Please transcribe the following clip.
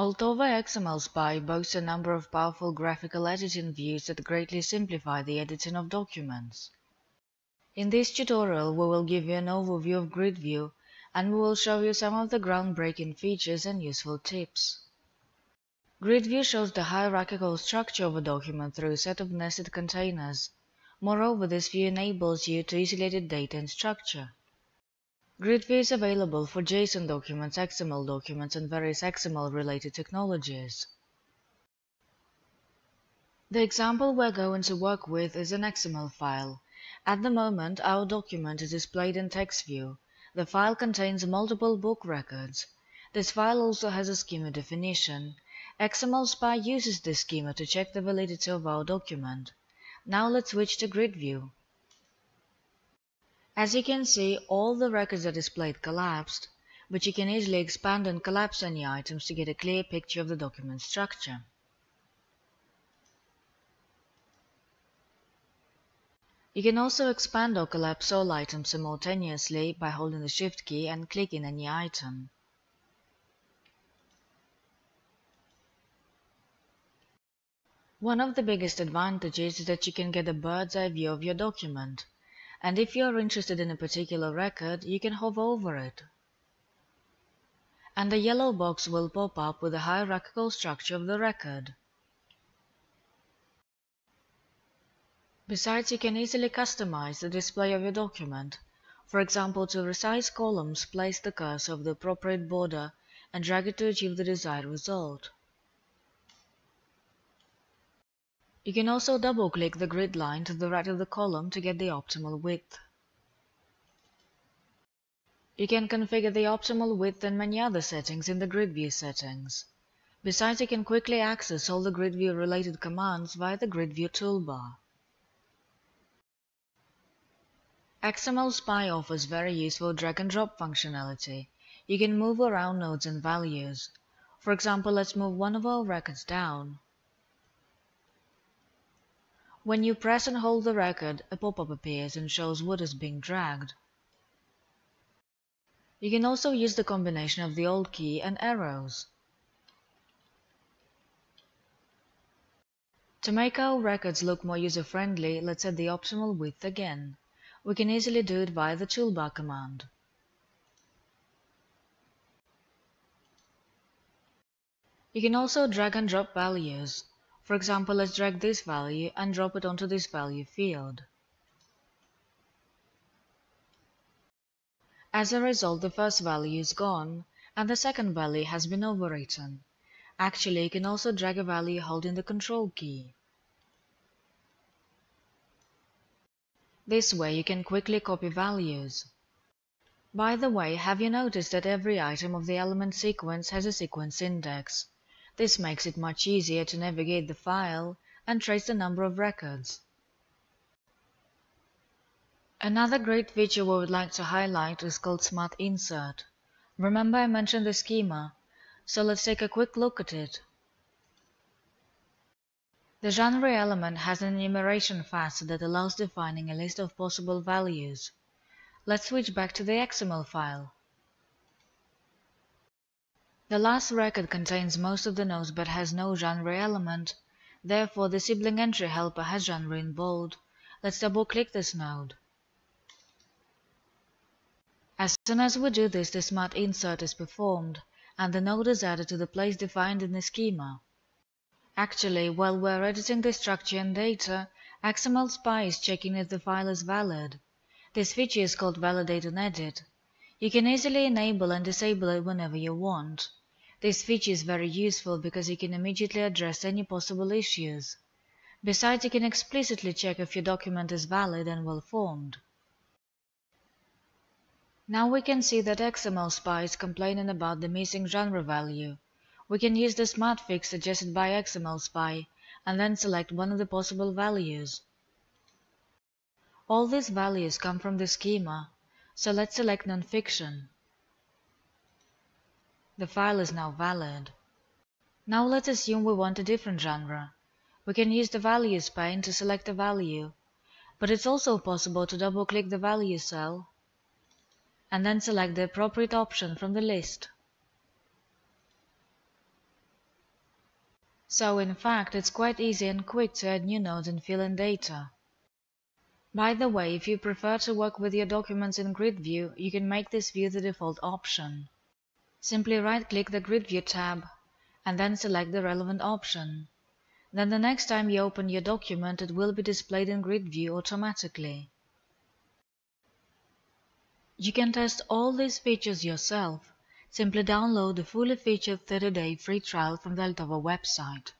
Although XMLSpy boasts a number of powerful graphical editing views that greatly simplify the editing of documents. In this tutorial we will give you an overview of Grid View and we will show you some of the groundbreaking features and useful tips. Grid View shows the hierarchical structure of a document through a set of nested containers. Moreover, this view enables you to easily edit data and structure. GridView is available for JSON documents, XML documents, and various XML-related technologies. The example we're going to work with is an XML file. At the moment, our document is displayed in text view. The file contains multiple book records. This file also has a schema definition. XMLSpy uses this schema to check the validity of our document. Now let's switch to grid view. As you can see, all the records are displayed collapsed, but you can easily expand and collapse any items to get a clear picture of the document structure. You can also expand or collapse all items simultaneously by holding the Shift key and clicking any item. One of the biggest advantages is that you can get a bird's eye view of your document, and if you are interested in a particular record, you can hover over it. And a yellow box will pop up with the hierarchical structure of the record. Besides, you can easily customize the display of your document. For example, to resize columns, place the cursor of the appropriate border and drag it to achieve the desired result. You can also double-click the grid line to the right of the column to get the optimal width. You can configure the optimal width and many other settings in the grid view settings. Besides, you can quickly access all the grid view related commands via the grid view toolbar. XMLSpy offers very useful drag and drop functionality. You can move around nodes and values. For example, let's move one of our records down. When you press and hold the record, a pop-up appears and shows what is being dragged. You can also use the combination of the Alt key and arrows. To make our records look more user-friendly, let's set the optimal width again. We can easily do it via the toolbar command. You can also drag and drop values. For example, let's drag this value and drop it onto this value field. As a result, the first value is gone, and the second value has been overwritten. Actually, you can also drag a value holding the Control key. This way you can quickly copy values. By the way, have you noticed that every item of the element sequence has a sequence index? This makes it much easier to navigate the file and trace the number of records. Another great feature we would like to highlight is called Smart Insert. Remember I mentioned the schema, so let's take a quick look at it. The genre element has an enumeration facet that allows defining a list of possible values. Let's switch back to the XML file. The last record contains most of the nodes but has no genre element, therefore the sibling entry helper has genre in bold. Let's double click this node. As soon as we do this, the smart insert is performed, and the node is added to the place defined in the schema. Actually, while we're editing the structure and data, XMLSpy is checking if the file is valid. This feature is called Validate and Edit. You can easily enable and disable it whenever you want. This feature is very useful because you can immediately address any possible issues. Besides, you can explicitly check if your document is valid and well-formed. Now we can see that XMLSpy is complaining about the missing genre value. We can use the smart fix suggested by XMLSpy and then select one of the possible values. All these values come from the schema, so let's select nonfiction. The file is now valid. Now let's assume we want a different genre. We can use the Values pane to select a value, but it's also possible to double-click the value cell and then select the appropriate option from the list. So in fact, it's quite easy and quick to add new nodes and fill in data. By the way, if you prefer to work with your documents in Grid View, you can make this view the default option. Simply right-click the Grid View tab and then select the relevant option. Then the next time you open your document, it will be displayed in Grid View automatically. You can test all these features yourself. Simply download the fully featured 30-day free trial from the Altova website.